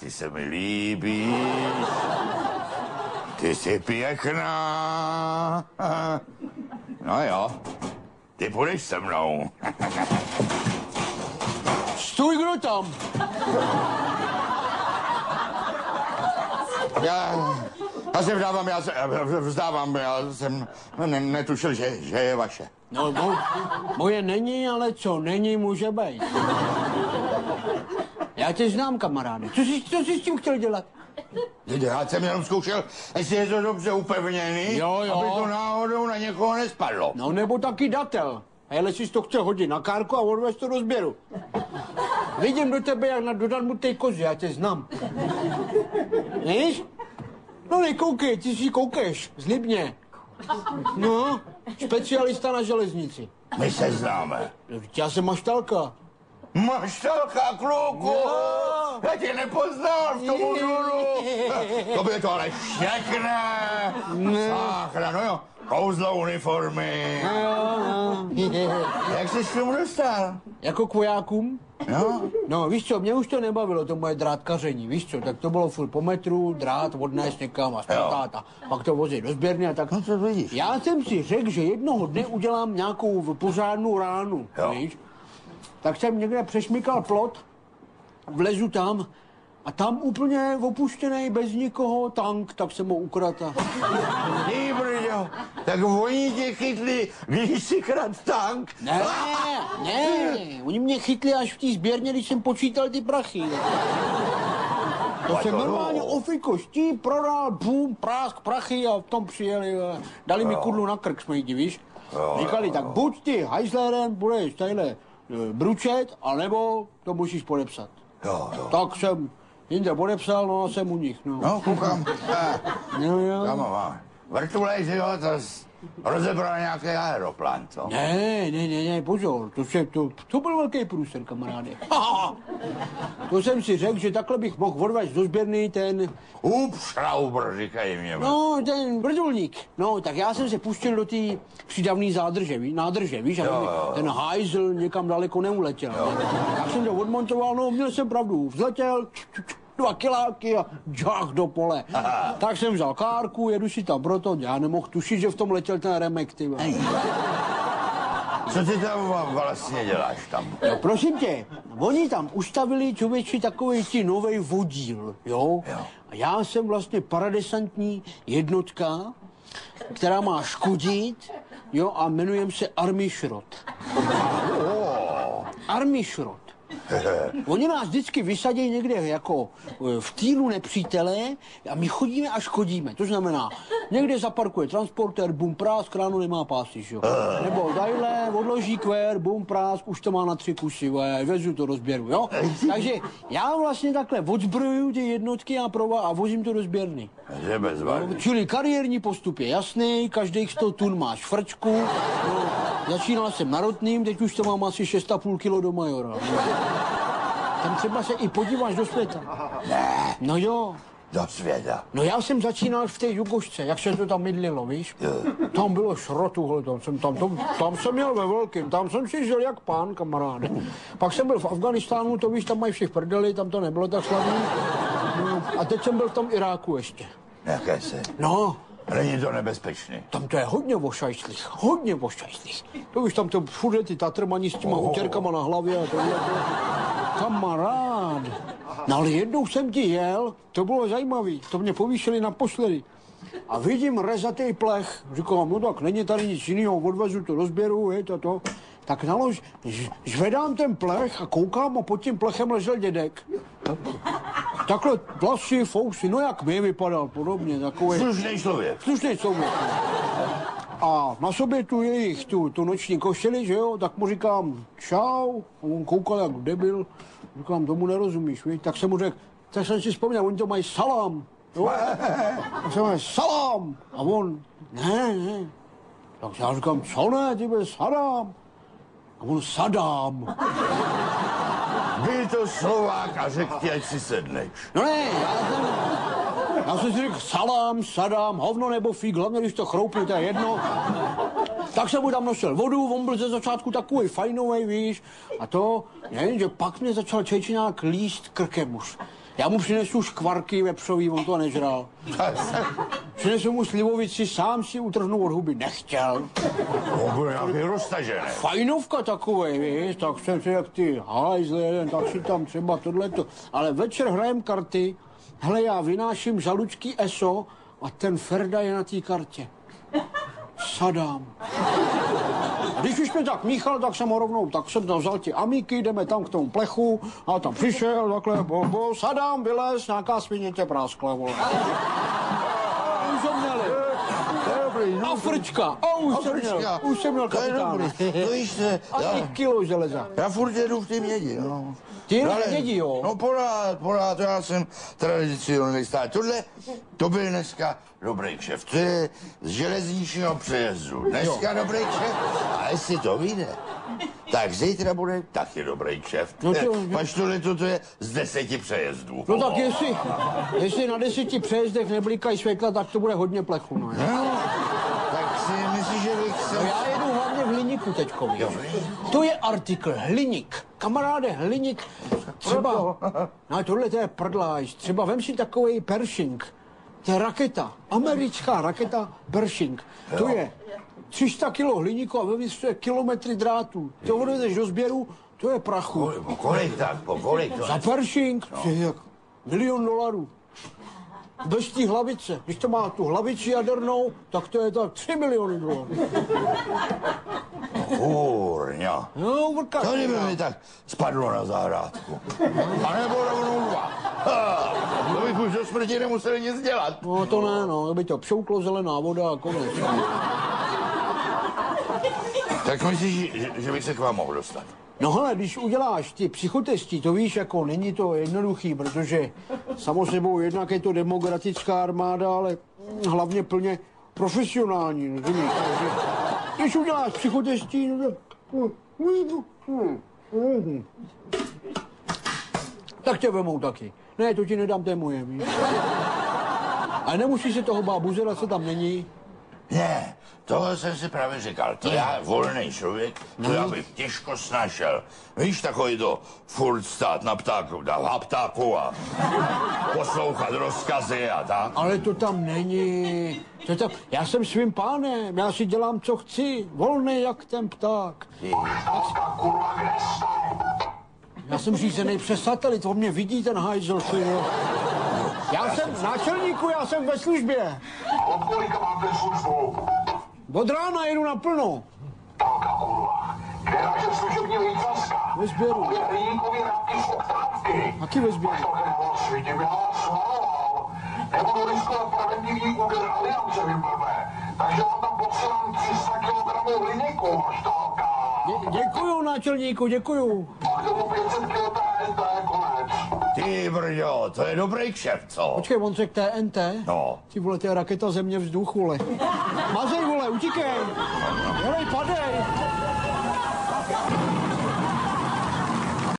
ty se mi líbíš. Ty jsi pěkná. No jo, ty půjdeš se mnou. Stůj, kdo tam? Já, já se vzdávám, já se vzdávám, já jsem ne, netušil, že, že je vaše. No, mo, moje není, ale co není, může být. Já tě znám, kamaráde. Co jsi, co jsi s tím chtěl dělat? Já jsem jenom zkoušel, jestli je to dobře upevněný, Jo, jo. aby to náhodou na někoho nespadlo. No nebo taky datel. Ale jsi to chtěl hodit na kárku a odvést to do sběru. Vidím do tebe jak na dodanutej kozy, já tě znám. Víš? No nekoukej, ty si koukeš, zlibně. No, specialista na železnici. My se známe. Já jsem maštalka. Maštalka, kluku! Jo. Já tě nepoznal v tom únoru. To by to ale všechno. Sáchra, no jo. Kouzlo uniformy. Jak jsi k tomu dostal? Jako k vojákům? No, No, víš co, mě už to nebavilo, to moje drátkaření, víš co, tak to bylo furt po metru, drát, odnést někam a zpátát a pak to vozit do sběrny a tak. no co vidíš? Já jsem si řekl, že jednoho dne udělám nějakou pořádnou ránu, Jo. víš? Tak jsem někde přešmykal plot, vlezu tam a tam úplně opuštěný, bez nikoho, tank, tak jsem ho ukradl. Ty brďo, tak oni tě chytli, když si krad tank. Ne, ne, oni mě chytli až v té sběrně, když jsem počítal ty prachy. To jsem normálně ofiko, ští, prodal, bum, prásk, prachy a v tom přijeli. Dali mi kudlu na krk, jsme víš? Říkali, tak buď ty hajzlerem budeš tadyhle bručet, anebo to musíš podepsat. Jo, jo. Tak jsem jinde podepsal, no a jsem u nich, no. No, koukám. No, jo. Kam máme? Vrtulej, že jo, to rozebral nějaký aeroplan, co? Ne, ne, ne, ne, pozor, to, se, to, to byl velký průser, kamaráde. to jsem si řekl, že takhle bych mohl odvést do sběrny ten, Hubschrauber, říkají mě. no, ten vrtulník. No, tak já jsem se pustil do té přidavné zádrže, ví, nádrže, víš, aby Jo, jo. ten hajzl někam daleko neuletěl. Tak jsem to odmontoval, no, měl jsem pravdu, vzletěl, č, č, č, dva kiláky a džach do pole. tak jsem vzal kárku, jedu si tam proto, já nemohl tušit, že v tom letěl ten remek, ty. Co ty tam vlastně děláš tam? No prosím tě, oni tam ustavili člověči takový ti nový vodíl, jo? Jo. A já jsem vlastně paradesantní jednotka, která má škodit, jo, a jmenujem se Army Šrot. Army Šrot. Oni nás vždycky vysadí někde jako eh, v týlu nepřítele a my chodíme a škodíme. To znamená, někde zaparkuje transportér, bum prásk, ráno nemá pásy, jo. Nebo dajle, odloží kvér, bum prásk, už to má na tři kusy, vezu to do sběru, jo. Takže já vlastně takhle odzbrojuju ty jednotky a, prova- a vozím to do sběrny. Že bez vady. Čili kariérní postup je jasný, každých 100 tun máš frčku. No, začínal jsem na rotným, teď už to mám asi 6,5 kilo do majora. Tam třeba se i podíváš do světa. Ne, No jo, do světa. no já jsem začínal v té Jugošce, jak se to tam mydlilo, víš? Tam bylo šrotu, hele, tam jsem, tam, tam, tam jsem měl ve velkým, tam jsem si žil jak pán, kamaráde. Pak jsem byl v Afganistánu, to víš, tam mají všech prdeli, tam to nebylo tak slavný. No, a teď jsem byl v tom Iráku ještě. Jaké se? No, Není to nebezpečný. Tam to je hodně ošajslých, hodně ošajslých. To už tam to všude ty tatrmani s těma utěrkama na hlavě a tohle. Kamarád. No ale jednou jsem ti jel, to bylo zajímavý, to mě povýšili naposledy. A vidím rezatý plech. Říkám, no tak není tady nic jiného, odvezu to do sběru, je to to. Tak nalož, zvedám ten plech a koukám a pod tím plechem ležel dědek. Takhle vlasy, fousy, no jak mi vypadal, podobně, takový Slušný člověk. slušný člověk. A na sobě tu jejich, tu, tu noční košili, že jo, tak mu říkám čau, a on koukal jak debil, říkám, tomu nerozumíš, víš? tak jsem mu řekl, tak jsem si vzpomněl, oni to mají salám, jo, tak jsem mu salám, a on, ne, ne, tak já říkám, co ne, ty bude sadám, a on sadám. Byl to Slovák a řekl ti, ať si sedneš. No ne, já jsem, já jsem si řekl salám, sadám, hovno nebo fík, hlavně když to chroupí, to je jedno. Tak jsem mu tam nosil vodu, on byl ze začátku takový fajnový, víš, a to, nevím, že pak mě začal čejčinák líst krkem už. Já mu přinesu škvarky vepřový, on to nežral. Přinesu mu slivovici, sám si utrhnu od huby, nechtěl. On bude nějaký roztažený. Fajnovka takovej, víš, tak jsem si jak ty hajzle jeden, tak si tam třeba tohleto. Ale večer hrajem karty, hele, já vynáším žalučký ESO a ten Ferda je na té kartě. Sadám. Když už mě tak míchal, tak jsem ho rovnou, tak jsem tam vzal ti amíky, jdeme tam k tomu plechu a tam přišel, takhle, bo, bo, Sadám, vylez, nějaká svině tě práskla, vole. Už měli. Dobrý, no. Afrička, a už jsem měl, už jsem měl To je kapitána. dobrý. To víš, že... A já- kilo železa. Já furt jedu v té mědi, no. Ty jedeš v mědi, jo? No pořád, pořád, já jsem tradicionalista. Tohle, to byl dneska dobrý kšeft. To je z železničního přejezdu. Dneska dobrý kšeft. A jestli to vyjde, tak zítra bude taky dobrý kšeft. No to- Pač tohle to, to je z deseti přejezdů. No tak jestli, jestli na deseti přejezdech neblikají světla, tak to bude hodně plechu, no. jo? No, myslíš, že bych se... No já jedu hlavně v hliníku teďko? Jo. To je artikl, hliník. Kamaráde, hliník, třeba, no tohle to je prdláž, třeba vem si takový Pershing, to je raketa, americká raketa Pershing, to je 300 kilo hliníku a vevnitř to je kilometry drátů. To odvedeš do sběru, to je prachu. Kolik, po kolik tak, po kolik to Za Pershing, to je jak milion dolarů. Bez té hlavice. Když to má tu hlavici jadernou, tak to je tak 3 miliony dolarů. Kurňa. No, vrka. To kdyby mi tak spadlo na zahrádku. A nebo rovnou dva. Ha, to bych už do smrti nemusel nic dělat. No to ne, no, to by to pšouklo zelená voda a konec. Tak myslíš, že, že bych se k vám mohl dostat? No hele, když uděláš ty psychotesty, to víš, jako není to jednoduchý, protože samozřejmě jednak je to demokratická armáda, ale hlavně plně profesionální, rozumíš? Takže když uděláš psychotesty, no tak... Tak tě vemou taky. Ne, to ti nedám, to je moje, víš? Ale nemusíš se toho bát, buzera se tam není. Ne, tohle jsem si právě říkal. To já, volný člověk, to já bych těžko snašel. Víš, takový to furt stát na ptáku, na haptáku a poslouchat rozkazy a tak. Ale to tam není. To tam, já jsem svým pánem, já si dělám, co chci. Volný jak ten pták. Já jsem řízený přes satelit, on mě vidí ten hajzl. Já jsem náčelníku, já jsem ve službě. Od kolika máte službu? Od rána jedu naplno. Pálka kurva. Kde je naše služební výtvařka? Ve sběru. Rýníkový nápis oktávky. Taky ve sběru. To nebylo světě, by vás svaloval. Nebudu riskovat preventivní úder aliance. Takže vám tam posílám 300 kg hliníku, až. Dě, děkuju, náčelníku, děkuju. A k tomu 500 kg. Ty brďo, to je dobrý kšeft, co? Počkej, on řekl TNT? No. Ty vole, to je raketa země vzduch, vole. Mazej, vole, utíkej. Jelej, padej.